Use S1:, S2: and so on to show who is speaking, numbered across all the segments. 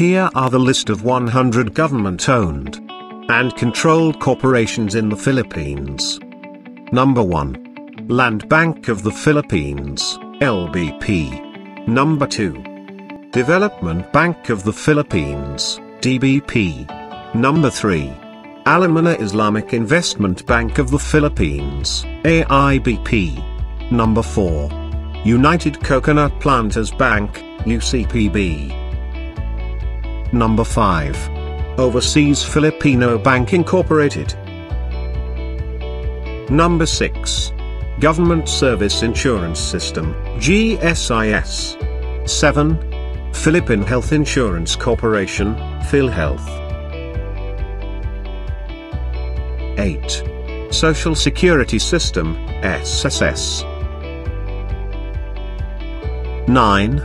S1: Here are the list of 100 government-owned and controlled corporations in the Philippines. Number 1. Land Bank of the Philippines, LBP. Number 2. Development Bank of the Philippines, DBP. Number 3. Al-Amanah Islamic Investment Bank of the Philippines, AIIBP. Number 4. United Coconut Planters Bank, UCPB. Number 5. Overseas Filipino Bank Incorporated. Number 6. Government Service Insurance System, GSIS. 7. Philippine Health Insurance Corporation, PhilHealth. 8. Social Security System, SSS. 9.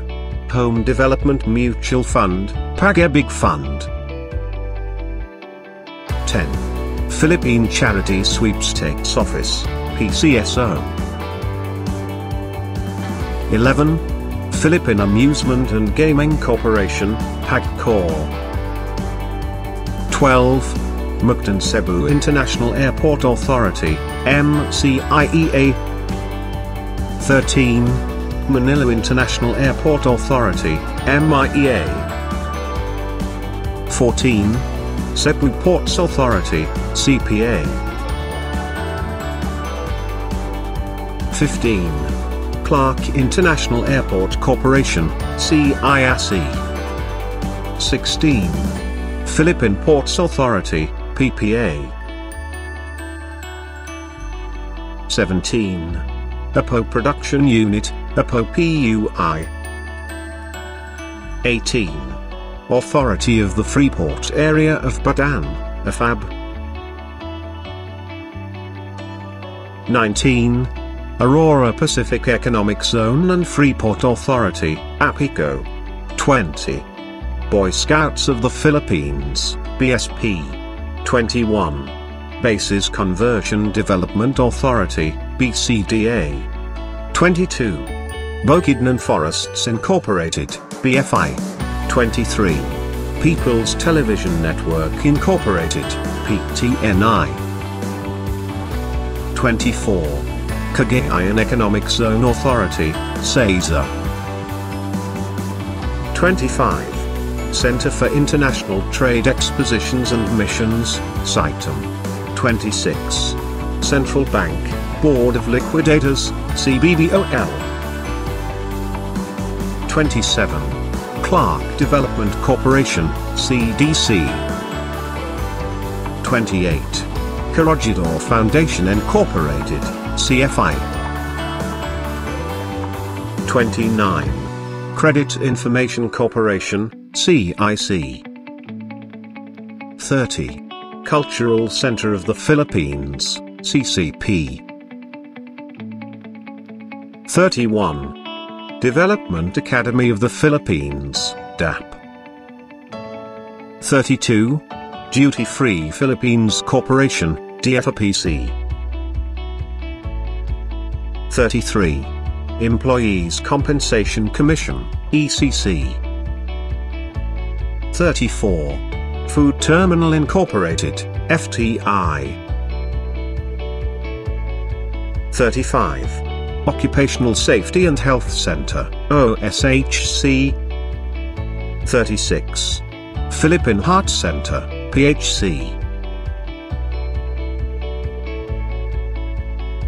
S1: Home Development Mutual Fund, Pag-ibig Fund. 10. Philippine Charity Sweepstakes Office, PCSO. 11. Philippine Amusement and Gaming Corporation, PAGCOR. 12. Mactan Cebu International Airport Authority, MCIAA. 13. Manila International Airport Authority, MIAA. 14. Cebu Ports Authority, CPA. 15. Clark International Airport Corporation, CIAC. 16. Philippine Ports Authority, PPA. 17. APO Production Unit, APO PUI. 18. Authority of the Freeport Area of Bataan, AFAB. 19. Aurora Pacific Economic Zone and Freeport Authority, APECO. 20. Boy Scouts of the Philippines, BSP. 21. Bases Conversion Development Authority, BCDA. 22. Bukidnon Forests Incorporated, BFI. 23. People's Television Network Incorporated, PTNI. 24. Cagayan Economic Zone Authority, CEZA. 25. Center for International Trade Expositions and Missions, CITEM. 26. Central Bank, Board of Liquidators, CBBOL. 27. Clark Development Corporation, CDC. 28. Corregidor Foundation Incorporated, CFI. 29. Credit Information Corporation, CIC. 30. Cultural Center of the Philippines, CCP. 31. Development Academy of the Philippines, DAP. 32. Duty Free Philippines Corporation, DFPC. 33. Employees Compensation Commission, ECC. 34. Food Terminal Incorporated, FTI. 35. Occupational Safety and Health Center, OSHC. 36. Philippine Heart Center, PHC.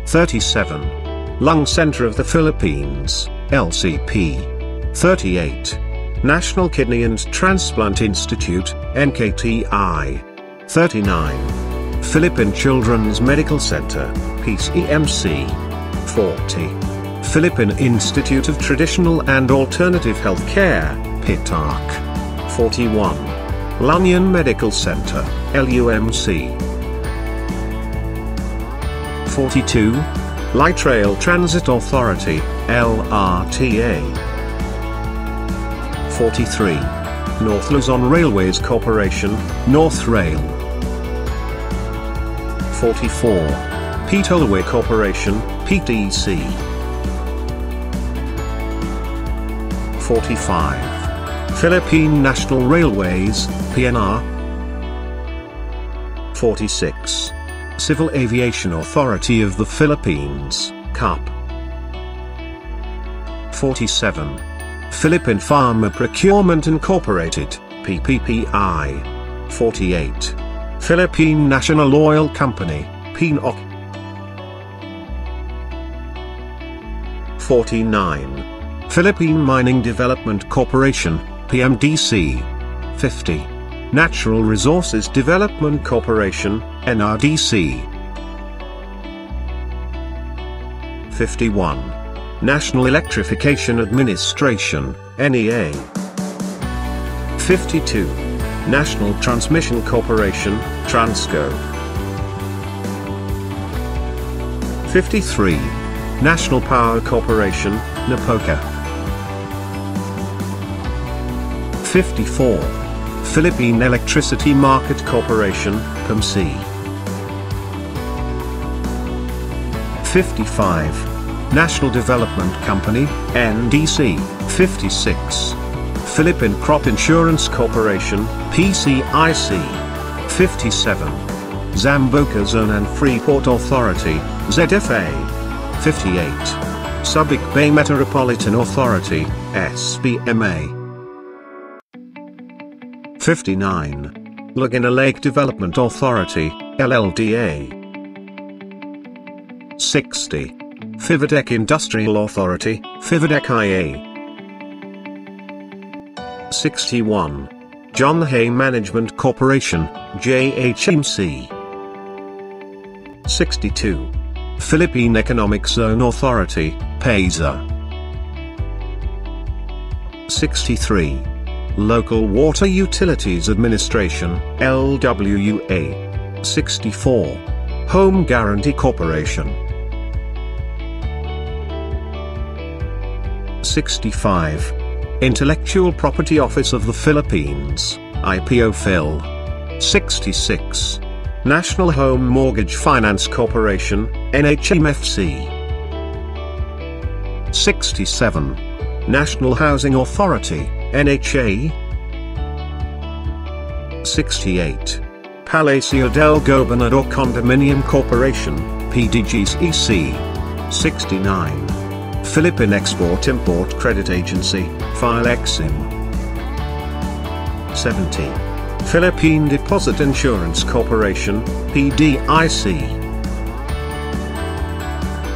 S1: 37. Lung Center of the Philippines, LCP. 38. National Kidney and Transplant Institute, NKTI. 39. Philippine Children's Medical Center, PCMC. 40. Philippine Institute of Traditional and Alternative Healthcare, PITAHC. 41. Lanyan Medical Center, LUMC. 42. Light Rail Transit Authority, LRTA. 43. North Luzon Railways Corporation, North Rail. 44. Pitolaway Corporation, PTC. 45. Philippine National Railways, PNR. 46. Civil Aviation Authority of the Philippines, CAAP. 47. Philippine Pharma Procurement Incorporated, PPPI. 48. Philippine National Oil Company, PNOC. 49. Philippine Mining Development Corporation, PMDC. 50. Natural Resources Development Corporation, NRDC. 51. National Electrification Administration, NEA. 52. National Transmission Corporation, Transco. 53. National Power Corporation, NAPOCOR. 54. Philippine Electricity Market Corporation, PEMC. 55. National Development Company, NDC, 56. Philippine Crop Insurance Corporation, PCIC. 57. Zamboanga Zone and Freeport Authority, ZFA. 58. Subic Bay Metropolitan Authority, SBMA. 59. Laguna Lake Development Authority, LLDA. 60. PHIVIDEC Industrial Authority, PHIVIDEC IA. 61. John Hay Management Corporation, JHMC. 62. Philippine Economic Zone Authority, PEZA. 63. Local Water Utilities Administration, LWUA. 64. Home Guarantee Corporation. 65. Intellectual Property Office of the Philippines, IPO Phil. 66. National Home Mortgage Finance Corporation, NHMFC. 67. National Housing Authority, NHA. 68. Palacio del Gobernador Condominium Corporation, PDGCEC. 69. Philippine Export-Import Credit Agency, Philexim. 70. Philippine Deposit Insurance Corporation, PDIC.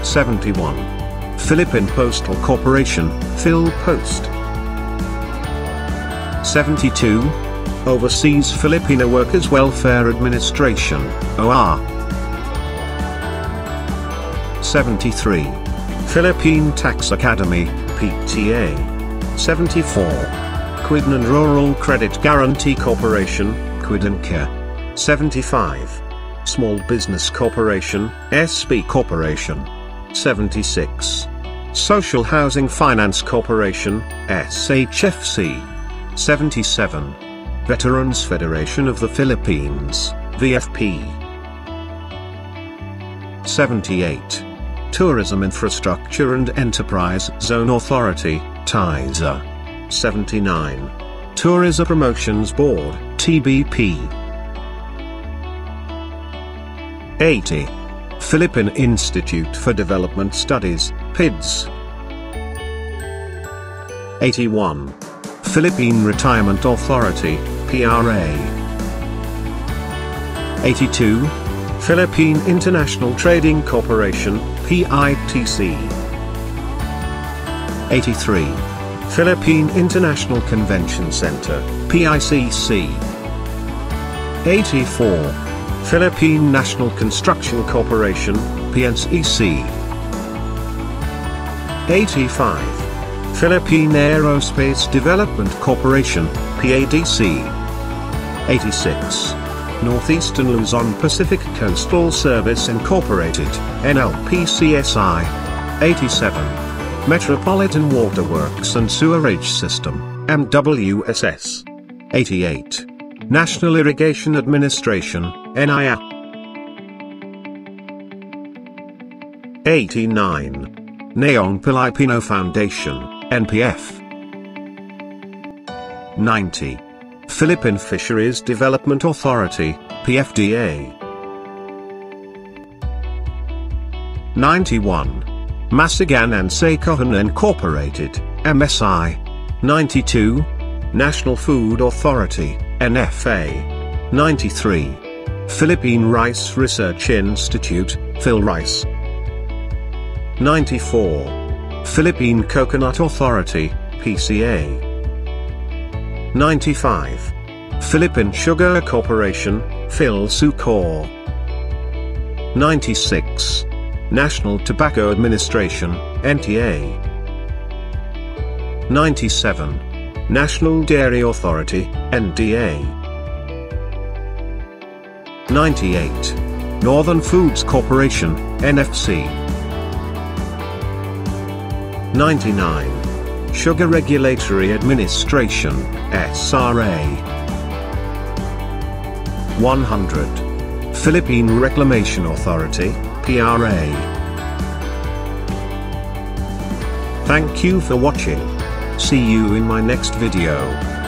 S1: 71. Philippine Postal Corporation, PhilPost. 72. Overseas Filipino Workers Welfare Administration, OR. 73. Philippine Tax Academy, PTA. 74. Quedan and Rural Credit Guarantee Corporation, Quedancor. 75. Small Business Corporation, SB Corporation. 76. Social Housing Finance Corporation, SHFC. 77. Veterans Federation of the Philippines, VFP. 78. Tourism Infrastructure and Enterprise Zone Authority, TIEZA. 79. Tourism Promotions Board, TBP. 80. Philippine Institute for Development Studies, PIDS. 81. Philippine Retirement Authority, PRA. 82. Philippine International Trading Corporation, PITC. 83. Philippine International Convention Center, PICC. 84. Philippine National Construction Corporation, PNCC. 85. Philippine Aerospace Development Corporation, PADC. 86. Northeastern Luzon Pacific Coastal Service Incorporated, NLPCSI. 87. Metropolitan Waterworks and Sewerage System, MWSS. 88. National Irrigation Administration, NIA. 89. Nayong Pilipino Foundation, NPF. 90. Philippine Fisheries Development Authority, PFDA. 91. Masaganang Sakahan Incorporated, MSI. 92. National Food Authority, NFA. 93. Philippine Rice Research Institute, PhilRice. 94. Philippine Coconut Authority, PCA. 95. Philippine Sugar Corporation, Phil PhilSucor. 96. National Tobacco Administration, NTA. 97. National Dairy Authority, NDA. 98. Northern Foods Corporation, NFC. 99. Sugar Regulatory Administration, SRA. 100. Philippine Reclamation Authority, Thank you for watching. See you in my next video.